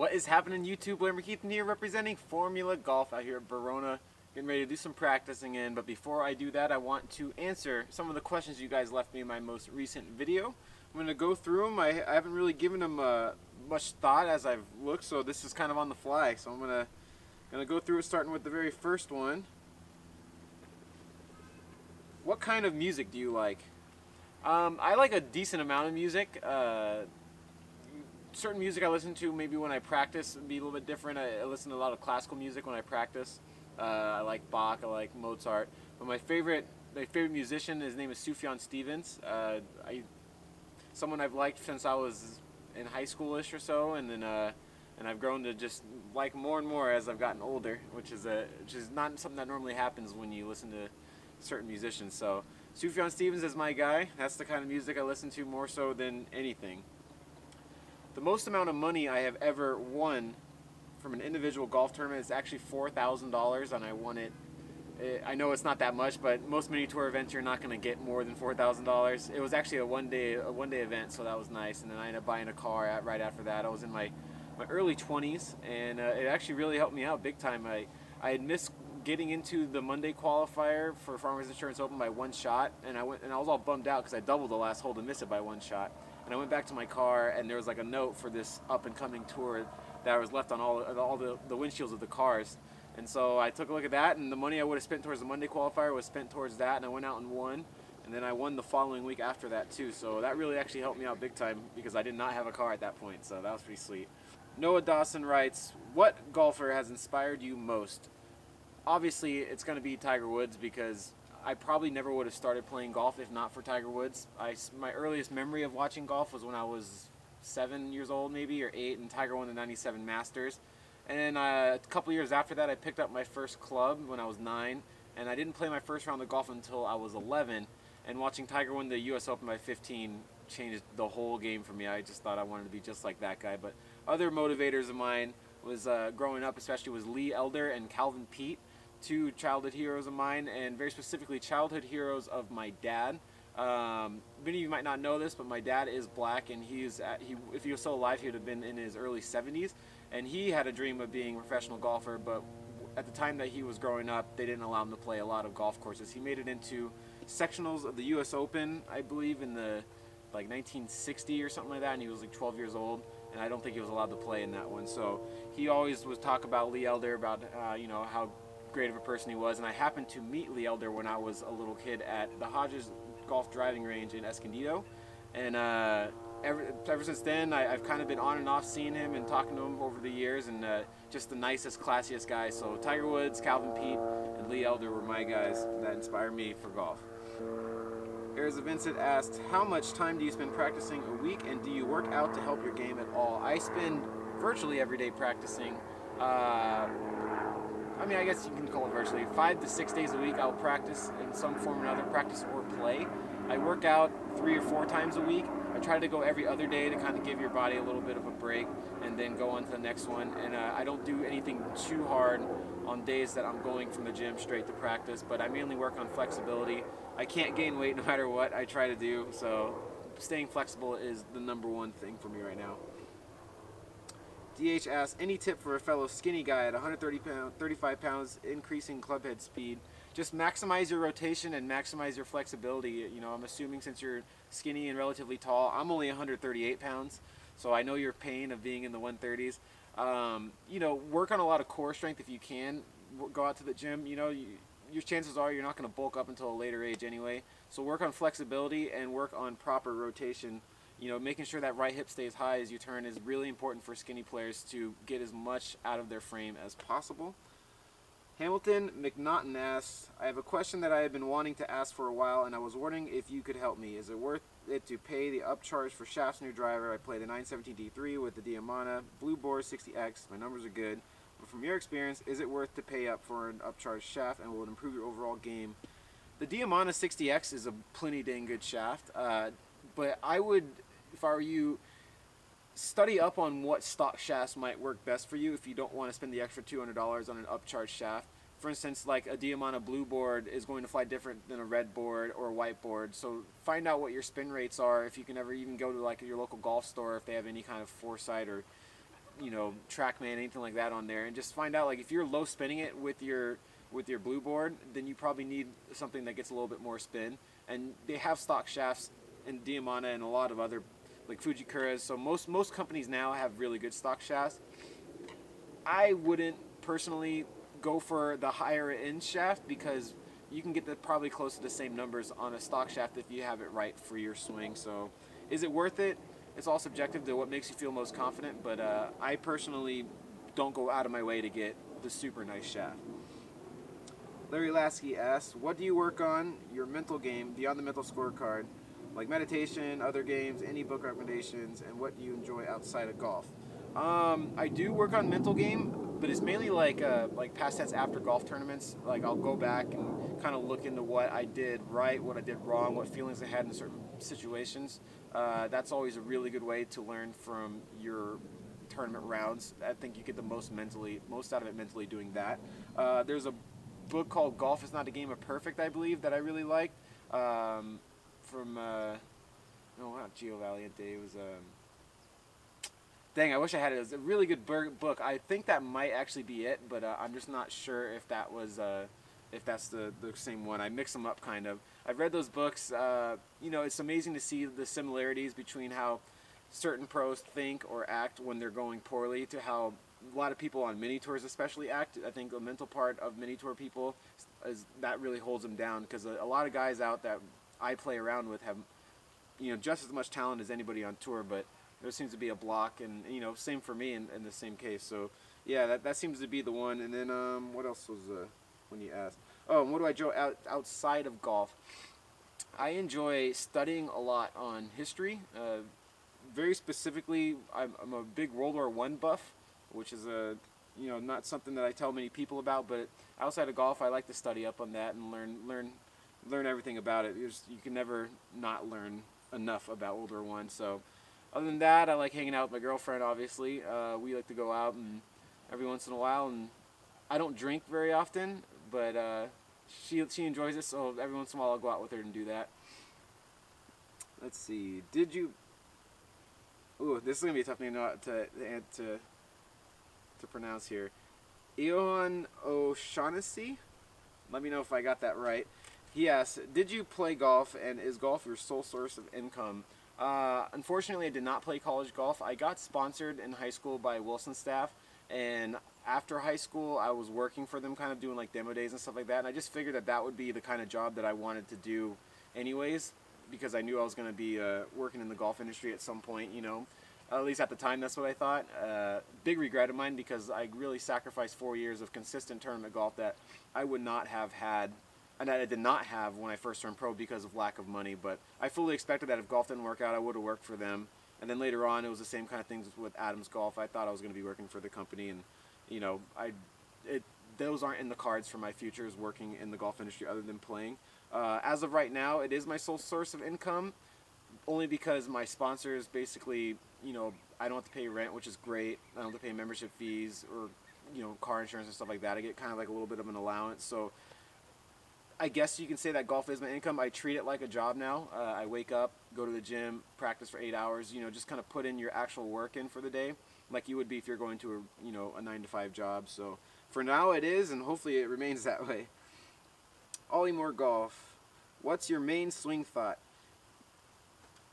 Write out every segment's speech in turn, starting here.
What is happening YouTube? Blamer Keaton here representing Formula Golf out here at Verona. Getting ready to do some practicing in, but before I do that I want to answer some of the questions you guys left me in my most recent video. I'm going to go through them. I, I haven't really given them uh, much thought as I've looked, so this is kind of on the fly. So I'm going to gonna go through it starting with the very first one. What kind of music do you like? Um, I like a decent amount of music. Uh, certain music I listen to maybe when I practice be a little bit different. I, I listen to a lot of classical music when I practice. Uh, I like Bach, I like Mozart. But my favorite my favorite musician, his name is Sufjan Stevens. Uh, I, someone I've liked since I was in high schoolish or so, and then uh, and I've grown to just like more and more as I've gotten older, which is a which is not something that normally happens when you listen to certain musicians. So Sufjan Stevens is my guy. That's the kind of music I listen to more so than anything. The most amount of money I have ever won from an individual golf tournament is actually $4,000 and I won it. Eh, I know it's not that much, but most mini tour events you're not going to get more than $4,000. It was actually a one day a one day event, so that was nice. And then I ended up buying a car right after that. I was in my my early 20s, and uh, it actually really helped me out big time. I I had missed getting into the Monday qualifier for Farmers Insurance Open by one shot, and I went and I was all bummed out because I doubled the last hole to miss it by one shot. And I went back to my car, and there was like a note for this up and coming tour that was left on all all the, the windshields of the cars. And so I took a look at that, and the money I would have spent towards the Monday qualifier was spent towards that, and I went out and won. And then I won the following week after that too. So that really actually helped me out big time because I did not have a car at that point. So that was pretty sweet. Noah Dawson writes, "What golfer has inspired you most?" Obviously, it's going to be Tiger Woods because I probably never would have started playing golf if not for Tiger Woods. I, my earliest memory of watching golf was when I was seven years old, maybe or eight, and Tiger won the '97 Masters. And then uh, a couple years after that, I picked up my first club when I was nine, and I didn't play my first round of golf until I was 11. And watching Tiger win the U.S. Open by 15 changed the whole game for me. I just thought I wanted to be just like that guy. But other motivators of mine was uh, growing up, especially was Lee Elder and Calvin Peete, two childhood heroes of mine, and very specifically childhood heroes of my dad. Um, many of you might not know this, but my dad is black, and he's at, he if he was still alive, he would have been in his early 70s, and he had a dream of being a professional golfer, but at the time that he was growing up, they didn't allow him to play a lot of golf courses. He made it into sectionals of the U.S. Open, I believe, in the like 1960 or something like that, and he was like 12 years old, and I don't think he was allowed to play in that one. So he always was talk about Lee Elder about uh, you know how great of a person he was, and I happened to meet Lee Elder when I was a little kid at the Hodges Golf Driving Range in Escondido, and uh, ever, ever since then I, have kind of been on and off seeing him and talking to him over the years, and uh, just the nicest, classiest guy. So Tiger Woods, Calvin Peete, and Lee Elder were my guys that inspired me for golf. Here's Vincent asked, how much time do you spend practicing a week and do you work out to help your game at all? I spend virtually every day practicing. Uh, I mean, I guess you can call it virtually. Five to six days a week, I'll practice in some form or another, practice or play. I work out three or four times a week. I try to go every other day to kind of give your body a little bit of a break and then go on to the next one. And uh, I don't do anything too hard on days that I'm going from the gym straight to practice, but I mainly work on flexibility. I can't gain weight no matter what I try to do, so staying flexible is the number one thing for me right now. DH asks, any tip for a fellow skinny guy at 130 pound, 35 pounds, increasing club head speed? Just maximize your rotation and maximize your flexibility. You know, I'm assuming since you're skinny and relatively tall, I'm only 138 pounds, so I know your pain of being in the 130s. Um, you know, work on a lot of core strength if you can. Go out to the gym. You know, you, your chances are you're not going to bulk up until a later age anyway. So work on flexibility and work on proper rotation you know, making sure that right hip stays high as you turn is really important for skinny players to get as much out of their frame as possible. Hamilton McNaughton asks, I have a question that I have been wanting to ask for a while and I was wondering if you could help me. Is it worth it to pay the upcharge for Shaft's new driver? I play the 917D3 with the Diamana Blue Board 60X. My numbers are good. But from your experience, is it worth to pay up for an upcharge shaft and will it improve your overall game? The Diamana 60X is a plenty dang good shaft, uh, but I would if I were you, study up on what stock shafts might work best for you if you don't want to spend the extra $200 on an upcharge shaft. For instance, like a Diamana blue board is going to fly different than a red board or a white board. So find out what your spin rates are if you can ever even go to like your local golf store if they have any kind of foresight or you know, TrackMan, anything like that on there, and just find out like if you're low spinning it with your with your blue board, then you probably need something that gets a little bit more spin. And they have stock shafts in Diamana and a lot of other like Fujikuras. So most most companies now have really good stock shafts. I wouldn't personally go for the higher end shaft because you can get the probably close to the same numbers on a stock shaft if you have it right for your swing. So is it worth it? It's all subjective to what makes you feel most confident, but uh, I personally don't go out of my way to get the super nice shaft. Larry Lasky asks, what do you work on your mental game beyond the mental scorecard? Like meditation, other games, any book recommendations, and what do you enjoy outside of golf? Um, I do work on mental game, but it's mainly like uh, like past tense after golf tournaments. Like I'll go back and kind of look into what I did right, what I did wrong, what feelings I had in certain situations. Uh, that's always a really good way to learn from your tournament rounds. I think you get the most mentally, most out of it mentally doing that. Uh, there's a book called Golf is Not a Game of Perfect, I believe, that I really liked. Um, from, uh, no, not Valiante, it was, um, dang, I wish I had it. It was a really good book. I think that might actually be it, but uh, I'm just not sure if that was, uh, if that's the, the same one. I mix them up kind of. I've read those books. Uh, you know, it's amazing to see the similarities between how certain pros think or act when they're going poorly to how a lot of people on mini tours especially act. I think the mental part of mini tour people is that really holds them down because a, a, lot of guys out that I play around with have you know just as much talent as anybody on tour, but there seems to be a block, and you know same for me in, in the same case. So yeah, that, that seems to be the one. And then um, what else was uh, when you asked? Oh, what do I enjoy out, outside of golf? I enjoy studying a lot on history. Uh, very specifically, I'm, I'm a big World War One buff which is a you know not something that I tell many people about. But outside of golf, I like to study up on that and learn learn learn everything about it. Just, you can never not learn enough about older ones. So other than that, I like hanging out with my girlfriend. Obviously, uh, we like to go out and every once in a while. And I don't drink very often, but uh, she she enjoys it. So every once in a while, I'll go out with her and do that. Let's see. Did you? Ooh, this is gonna be a tough thing to to to to pronounce here. Eohan O'Shaughnessy. Let me know if I got that right. He asks, did you play golf and is golf your sole source of income? Uh, unfortunately, I did not play college golf. I got sponsored in high school by Wilson staff, and after high school, I was working for them, kind of doing like demo days and stuff like that. And I just figured that that would be the kind of job that I wanted to do, anyways, because I knew I was going to be uh, working in the golf industry at some point, you know. At least at the time, that's what I thought. Uh, big regret of mine because I really sacrificed four years of consistent tournament golf that I would not have had, and that I did not have when I first turned pro because of lack of money. But I fully expected that if golf didn't work out, I would have worked for them. And then later on, it was the same kind of things with Adams Golf. I thought I was going to be working for the company, and you know, I, it, those aren't in the cards for my future is working in the golf industry other than playing. Uh, as of right now, it is my sole source of income, only because my sponsors basically you know, I don't have to pay rent, which is great. I don't have to pay membership fees or, you know, car insurance and stuff like that. I get kind of like a little bit of an allowance. So I guess you can say that golf is my income. I treat it like a job now. Uh, I wake up, go to the gym, practice for eight hours, you know, just kind of put in your actual work in for the day like you would be if you're going to a, you know, a nine to five job. So for now it is, and hopefully it remains that way. Ollie Moore Golf. What's your main swing thought?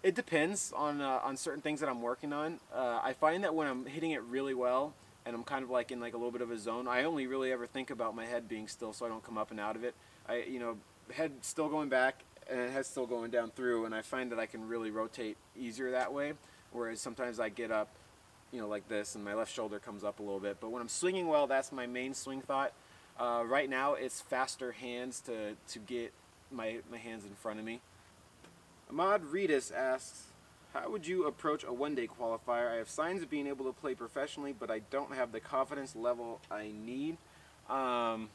It depends on uh, on certain things that I'm working on. Uh, I find that when I'm hitting it really well and I'm kind of like in like a little bit of a zone, I only really ever think about my head being still, so I don't come up and out of it. I you know head still going back and head still going down through, and I find that I can really rotate easier that way. Whereas sometimes I get up, you know, like this, and my left shoulder comes up a little bit. But when I'm swinging well, that's my main swing thought. Uh, right now, it's faster hands to to get my my hands in front of me. Ahmad Redis asks, how would you approach a one-day qualifier? I have signs of being able to play professionally, but I don't have the confidence level I need. Um,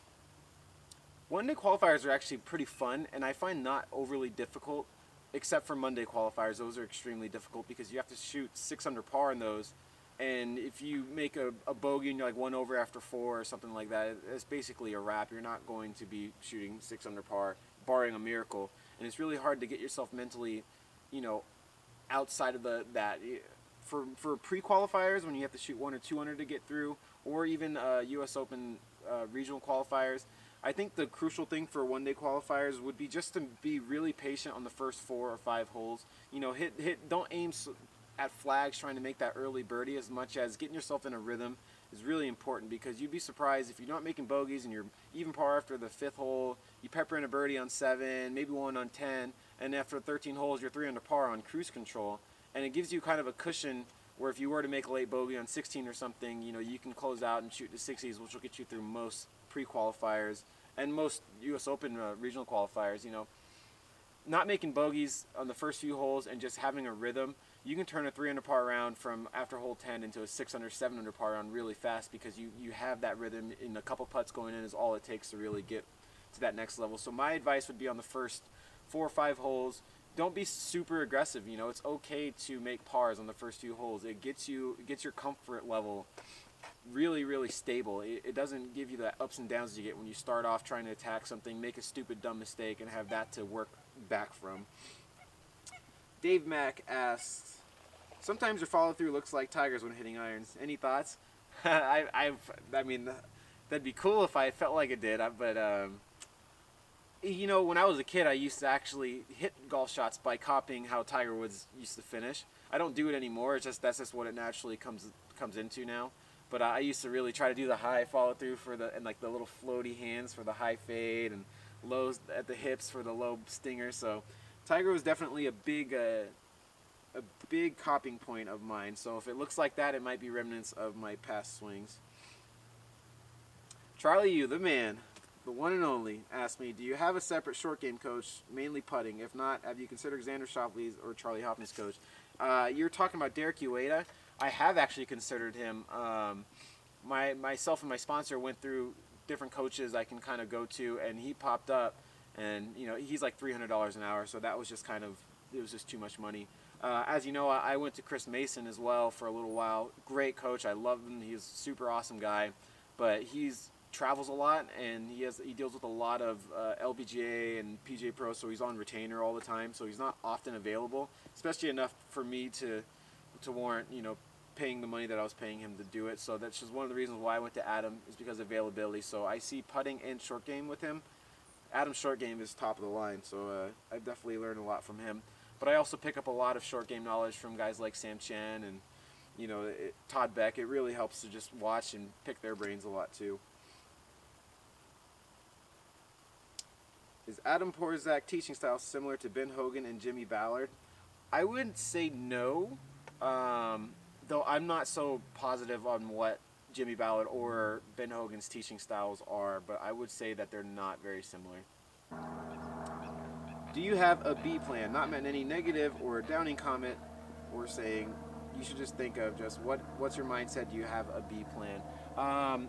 one-day qualifiers are actually pretty fun, and I find not overly difficult, except for Monday qualifiers. Those are extremely difficult because you have to shoot six under par in those, and if you make a, a bogey and you're like one over after four or something like that, it's basically a wrap. You're not going to be shooting six under par, barring a miracle and it's really hard to get yourself mentally, you know, outside of the that for for pre-qualifiers when you have to shoot one or two under to get through, or even uh, U.S. Open uh, regional qualifiers. I think the crucial thing for one-day qualifiers would be just to be really patient on the first four or five holes. You know, hit hit. Don't aim at flags trying to make that early birdie as much as getting yourself in a rhythm is really important because you'd be surprised if you're not making bogeys and you're even par after the fifth hole, you pepper in a birdie on seven, maybe one on 10, and after 13 holes, you're three under par on cruise control. And it gives you kind of a cushion where if you were to make a late bogey on 16 or something, you know, you can close out and shoot the 60s, which will get you through most pre-qualifiers and most U.S. Open uh, regional qualifiers, you know. Not making bogeys on the first few holes and just having a rhythm – you can turn a 3 under par round from after hole 10 into a 6 under 7 under par round really fast because you, you have that rhythm in a couple putts going in is all it takes to really get to that next level. So my advice would be on the first four or five holes, don't be super aggressive. You know, it's okay to make pars on the first few holes. It gets you it gets your comfort level really, really stable. It, it doesn't give you the ups and downs you get when you start off trying to attack something, make a stupid, dumb mistake, and have that to work back from. Dave Mack asks, sometimes your follow through looks like Tigers when hitting irons. Any thoughts? I, I've, I mean, that'd be cool if I felt like it did, but um, you know, when I was a kid, I used to actually hit golf shots by copying how Tiger Woods used to finish. I don't do it anymore. It's just that's just what it naturally comes comes into now. But I used to really try to do the high follow through for the and like the little floaty hands for the high fade and lows at the hips for the low stinger. So Tiger was definitely a big, uh, a big copying point of mine. So if it looks like that, it might be remnants of my past swings. Charlie you the man, the one and only, asked me, do you have a separate short game coach, mainly putting? If not, have you considered Xander Schauffele or Charley Hoffman's coach? Uh, you're talking about Derek Uyeda. I have actually considered him. Um, my myself and my sponsor went through different coaches I can kind of go to, and he popped up and you know he's like $300 an hour so that was just kind of it was just too much money uh, as you know I, went to chris mason as well for a little while great coach i love him he's a super awesome guy but he's travels a lot and he has he deals with a lot of uh, lpga and pga pro so he's on retainer all the time so he's not often available especially enough for me to to warrant you know paying the money that I was paying him to do it. So that's just one of the reasons why I went to Adam is because of availability. So I see putting and short game with him Adam's short game is top of the line, so uh, I've definitely learned a lot from him. But I also pick up a lot of short game knowledge from guys like Sam Chen and you know it, Todd Beck. It really helps to just watch and pick their brains a lot too. Is Adam Porzak teaching style similar to Ben Hogan and Jimmy Ballard? I wouldn't say no, um, though I'm not so positive on what Jimmy Ballard or Ben Hogan's teaching styles are, but I would say that they're not very similar. Do you have a B plan? Not meant any negative or downing comment or saying you should just think of just what what's your mindset? Do you have a B plan? Um,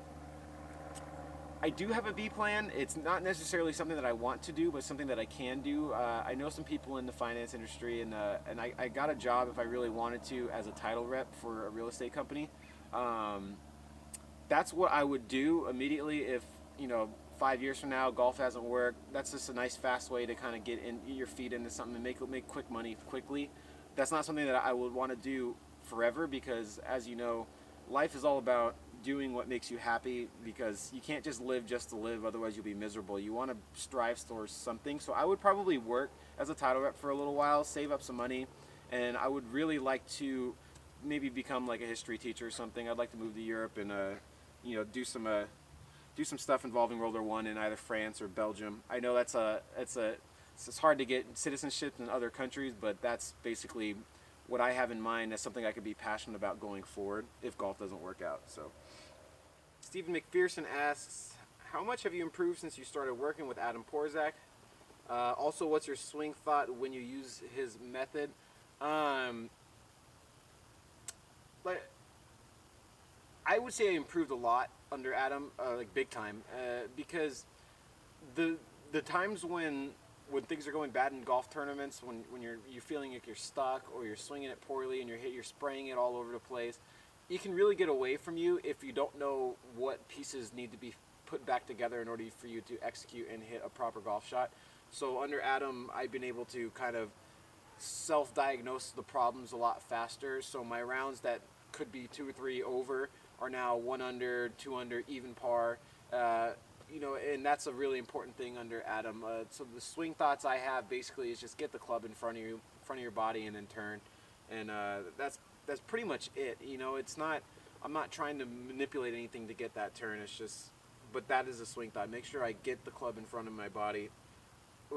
I do have a B plan. It's not necessarily something that I want to do, but something that I can do. Uh, I know some people in the finance industry, and uh, and I, I, got a job if I really wanted to as a title rep for a real estate company. Um, that's what I would do immediately if you know five years from now golf hasn't worked. That's just a nice fast way to kind of get in your feet into something and make make quick money quickly. That's not something that I would want to do forever because, as you know, life is all about doing what makes you happy because you can't just live just to live otherwise you'll be miserable. You want to strive towards something. So i would probably work as a title rep for a little while save up some money and i would really like to maybe become like a history teacher or something. I'd like to move to europe and uh, you know, do some uh, do some stuff involving World War One in either France or Belgium. I know that's a it's a it's hard to get citizenship in other countries, but that's basically what I have in mind as something I could be passionate about going forward if golf doesn't work out. So, Stephen McPherson asks, how much have you improved since you started working with Adam Porzak? Uh, also, what's your swing thought when you use his method? Um, I would say I improved a lot under Adam, uh, like big time, uh, because the the times when when things are going bad in golf tournaments, when, when you're you're feeling like you're stuck or you're swinging it poorly and you're hit, you're spraying it all over the place, it can really get away from you if you don't know what pieces need to be put back together in order for you to execute and hit a proper golf shot. So under Adam, I've been able to kind of self-diagnose the problems a lot faster. So my rounds that could be two or three over are now one under, two under, even par. Uh, you know, and that's a really important thing under Adam. Uh, so the swing thoughts I have basically is just get the club in front of you, front of your body, and then turn, and uh, that's that's pretty much it. You know, it's not. I'm not trying to manipulate anything to get that turn. It's just, but that is a swing thought. Make sure I get the club in front of my body,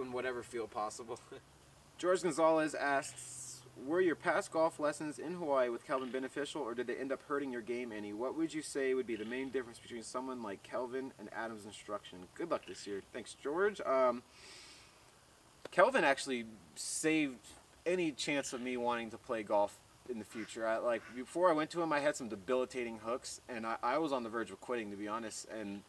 in whatever field possible. George Gonzalez asks, were your past golf lessons in Hawaii with Kelvin beneficial or did they end up hurting your game any? What would you say would be the main difference between someone like Kelvin and Adam's instruction? Good luck this year. Thanks, George. Um, Kelvin actually saved any chance of me wanting to play golf in the future. I, like before I went to him, I had some debilitating hooks, and I, I was on the verge of quitting, to be honest. And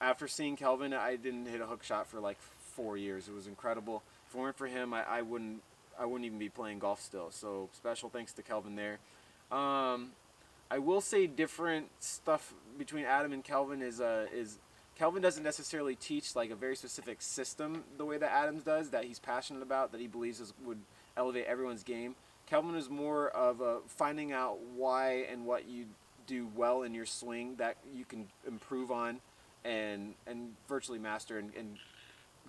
after seeing Kelvin, I didn't hit a hook shot for like four years. It was incredible if it weren't for him, I, I wouldn't I wouldn't even be playing golf still. So special thanks to Kelvin there. Um, I will say different stuff between Adam and Kelvin is uh, is Kelvin doesn't necessarily teach like a very specific system the way that Adams does that he's passionate about that he believes is, would elevate everyone's game. Kelvin is more of a finding out why and what you do well in your swing that you can improve on and and virtually master and, and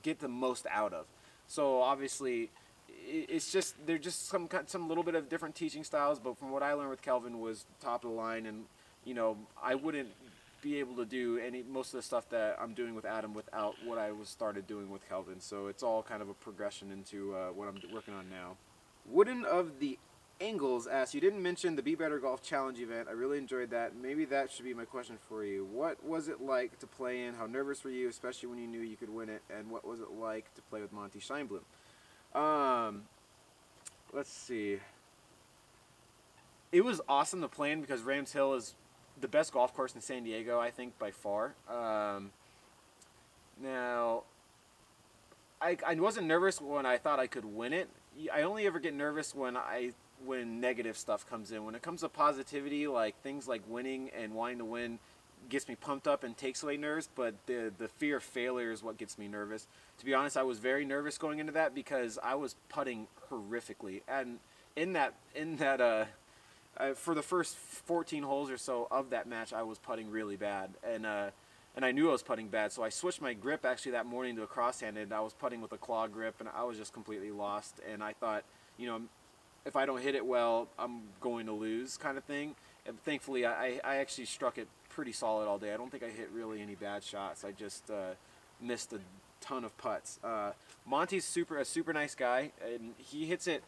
get the most out of. So obviously, it's just they're just some some little bit of different teaching styles. But from what I learned with Kelvin was top of the line, and you know I wouldn't be able to do any most of the stuff that I'm doing with Adam without what I was started doing with Kelvin. So it's all kind of a progression into uh, what I'm working on now. Wooden of the Angles asks, you didn't mention the Be Better Golf Challenge event. I really enjoyed that. Maybe that should be my question for you. What was it like to play in? How nervous were you, especially when you knew you could win it? And what was it like to play with Monte Scheinblum? Um, let's see. It was awesome to play in because Rams Hill is the best golf course in San Diego, I think, by far. Um, now, I, I wasn't nervous when I thought I could win it. I only ever get nervous when I when negative stuff comes in. When it comes to positivity, like things like winning and wanting to win gets me pumped up and takes away nerves, but the the fear of failure is what gets me nervous. To be honest, I was very nervous going into that because I was putting horrifically. And in that in that uh, uh for the first 14 holes or so of that match, I was putting really bad. And uh and I knew I was putting bad, so I switched my grip actually that morning to a cross-handed. I was putting with a claw grip, and I was just completely lost. And I thought, you know, if I don't hit it well, I'm going to lose kind of thing. And thankfully, I, I actually struck it pretty solid all day. I don't think I hit really any bad shots. I just uh, missed a ton of putts. Uh, Monte's super a super nice guy, and he hits it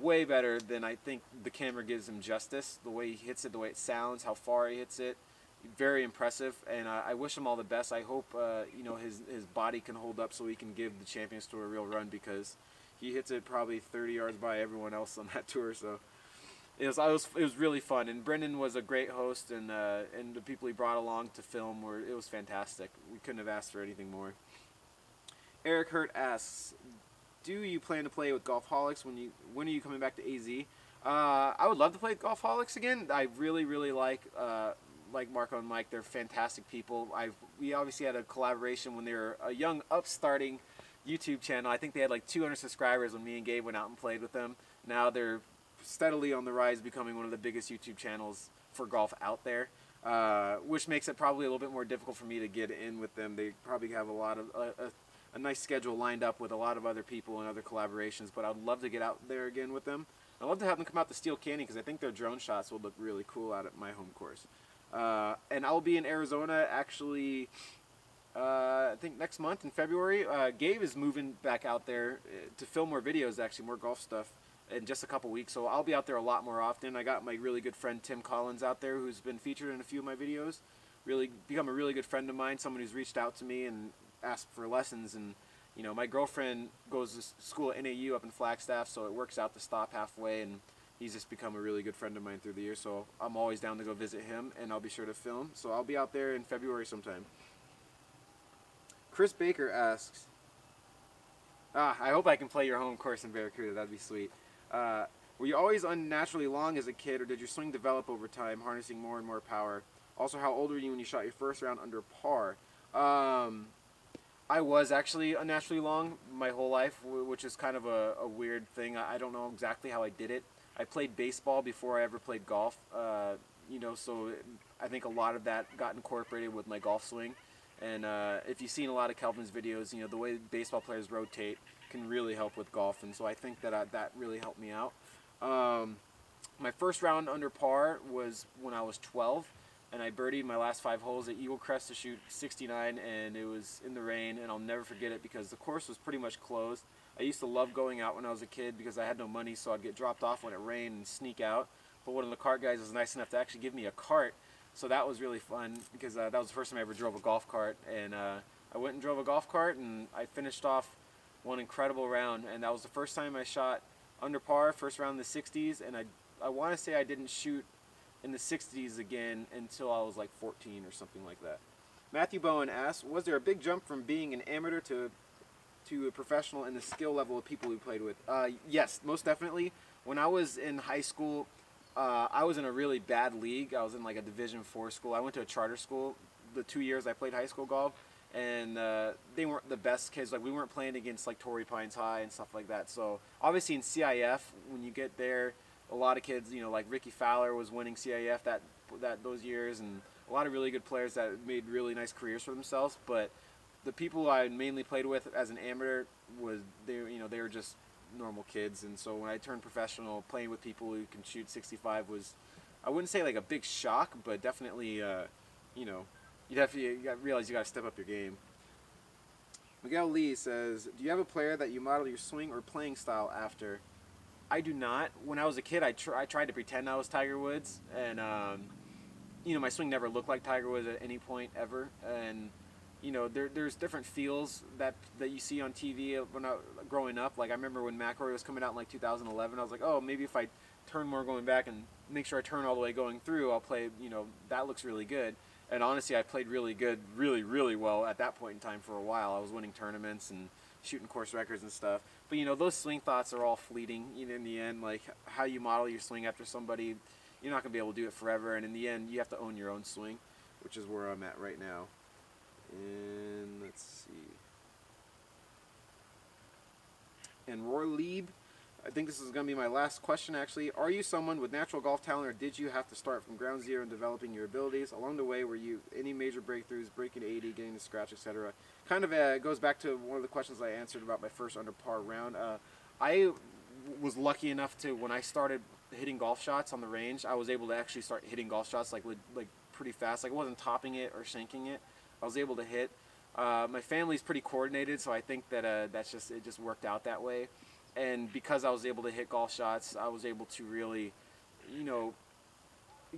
way better than I think the camera gives him justice. The way he hits it, the way it sounds, how far he hits it, very impressive. And uh, I wish him all the best. I hope uh, you know his his body can hold up so he can give the Champions Tour a real run because he hits it probably 30 yards by everyone else on that tour. So it was, I was it was really fun. And Brendan was a great host, and uh, and the people he brought along to film were it was fantastic. We couldn't have asked for anything more. Eric Hurt asks, "Do you plan to play with Golfholics when you when are you coming back to AZ?" Uh, I would love to play with Golfholics again. I really really like. Uh, like Marco and Mike, they're fantastic people. I we obviously had a collaboration when they were a young upstarting YouTube channel. I think they had like 200 subscribers when me and Gabe went out and played with them. Now they're steadily on the rise, becoming one of the biggest YouTube channels for golf out there. Uh, which makes it probably a little bit more difficult for me to get in with them. They probably have a lot of a, a, a nice schedule lined up with a lot of other people and other collaborations. But I'd love to get out there again with them. I'd love to have them come out to Steele Canyon because I think their drone shots will look really cool out at my home course. Uh, and I'll be in Arizona actually uh, I think next month in February. Uh, Gabe is moving back out there uh, to film more videos, actually, more golf stuff in just a couple weeks. So I'll be out there a lot more often. I got my really good friend Tim Collins out there who's been featured in a few of my videos. Really become a really good friend of mine, someone who's reached out to me and asked for lessons. And, you know, my girlfriend goes to school at NAU up in Flagstaff, so it works out to stop halfway. And he's just become a really good friend of mine through the years. So I'm always down to go visit him, and I'll be sure to film. So I'll be out there in February sometime. Chris Baker asks, ah, I hope I can play your home course in Barracuda. That'd be sweet. Uh, were you always unnaturally long as a kid, or did your swing develop over time, harnessing more and more power? Also, how old were you when you shot your first round under par? Um, I was actually unnaturally long my whole life, which is kind of a, a weird thing. I don't know exactly how I did it. I played baseball before I ever played golf, uh, you know, so I think a lot of that got incorporated with my golf swing. And uh, if you've seen a lot of Kelvin's videos, you know, the way baseball players rotate can really help with golf. And so I think that I, that really helped me out. Um, my first round under par was when I was 12 and I birdied my last five holes at Eagle Crest to shoot 69 and it was in the rain and I'll never forget it because the course was pretty much closed. I used to love going out when I was a kid because I had no money so I'd get dropped off when it rained and sneak out. But one of the cart guys was nice enough to actually give me a cart so that was really fun because uh, that was the first time I ever drove a golf cart and uh, I went and drove a golf cart and I finished off one incredible round and that was the first time I shot under par, first round in the 60s and I, I want to say I didn't shoot in the 60s again until I was like 14 or something like that. Matthew Bowen asks, was there a big jump from being an amateur to to a professional in the skill level of people we played with? Uh, yes, most definitely. When I was in high school, uh, I was in a really bad league. I was in like a Division Four school. I went to a charter school the two years I played high school golf, and uh, they weren't the best kids. Like we weren't playing against like Torrey Pines High and stuff like that. So obviously in CIF, when you get there, a lot of kids, you know, like Rickie Fowler was winning CIF that that those years, and a lot of really good players that made really nice careers for themselves. But the people I mainly played with as an amateur was they, you know, they were just normal kids, and so when I turned professional, playing with people who can shoot 65 was, I wouldn't say like a big shock, but definitely, uh, you know, you definitely you got realize you got to step up your game. Miguel Lee says, "Do you have a player that you model your swing or playing style after?" I do not. When I was a kid, I, tr- I tried to pretend I was Tiger Woods, and um, you know my swing never looked like Tiger Woods at any point ever. And you know there, there's different feels that that you see on TV when I growing up. Like I remember when McIlroy was coming out in like 2011, I was like, oh maybe if I turn more going back and make sure I turn all the way going through, I'll play. You know that looks really good. And honestly, I played really good, really really well at that point in time for a while. I was winning tournaments and shooting course records and stuff. But you know, those swing thoughts are all fleeting. You know, in the end, like how you model your swing after somebody, you're not gonna be able to do it forever. And in the end, you have to own your own swing, which is where I'm at right now. And let's see. And Roy Lieb I think this is going to be my last question actually. Are you someone with natural golf talent or did you have to start from ground zero in developing your abilities? Along the way, were you any major breakthroughs, breaking 80, getting the scratch, etc.? Kind of uh, goes back to one of the questions I answered about my first under par round. Uh, I was lucky enough to, when I started hitting golf shots on the range, I was able to actually start hitting golf shots like, like pretty fast. Like I wasn't topping it or shanking it. I was able to hit. Uh, my family's pretty coordinated, so I think that uh, that's just it just worked out that way and because I was able to hit golf shots, I was able to really, you know,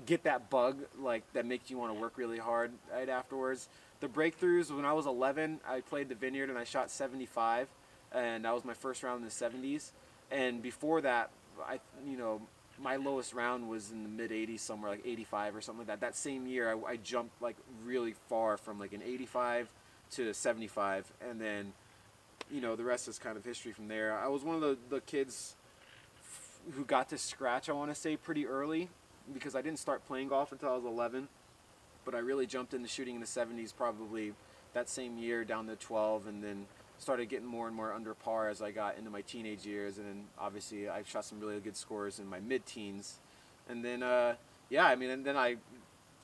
get that bug like that makes you want to work really hard right afterwards. The breakthroughs when I was 11, I played the Vineyard and I shot 75, and that was my first round in the 70s. And before that, I you know my lowest round was in the mid 80s somewhere like 85 or something like that. That same year, I, I jumped like really far from like an 85 to 75, and then you know, the rest is kind of history from there. I was one of the, the kids who got to scratch, I want to say, pretty early because I didn't start playing golf until I was 11. But I really jumped into shooting in the 70s probably that same year down to 12 and then started getting more and more under par as I got into my teenage years. And then obviously I shot some really good scores in my mid teens. And then, uh, yeah, I mean, and then I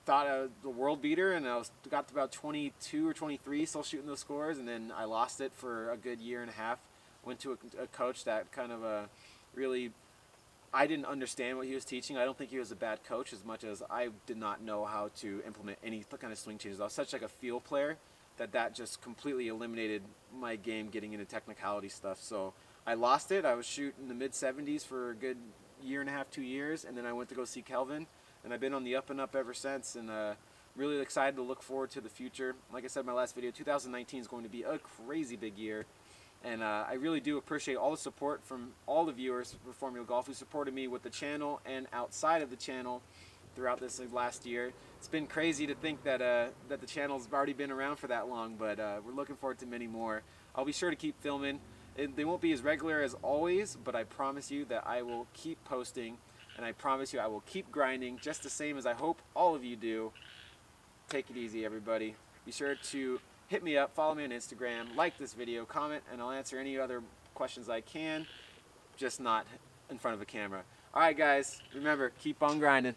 thought I was the world beater, and I was got to about 22 or 23, still shooting those scores, and then I lost it for a good year and a half. Went to a, a coach that kind of uh, really, I didn't understand what he was teaching. I don't think he was a bad coach as much as I did not know how to implement any kind of swing changes. I was such like a feel player that that just completely eliminated my game getting into technicality stuff. So I lost it. I was shooting in the mid 70s for a good year and a half, two years, and then I went to go see Kelvin and I've been on the up and up ever since and uh, really excited to look forward to the future. Like I said in my last video, 2019 is going to be a crazy big year and uh, I really do appreciate all the support from all the viewers for Formula Golf who supported me with the channel and outside of the channel throughout this last year. It's been crazy to think that uh, that the channel's already been around for that long, but uh, we're looking forward to many more. I'll be sure to keep filming. It, they won't be as regular as always, but I promise you that I will keep posting and I promise you I will keep grinding just the same as I hope all of you do. Take it easy, everybody. Be sure to hit me up, follow me on Instagram, like this video, comment, and I'll answer any other questions I can, just not in front of a camera. All right, guys, remember, keep on grinding.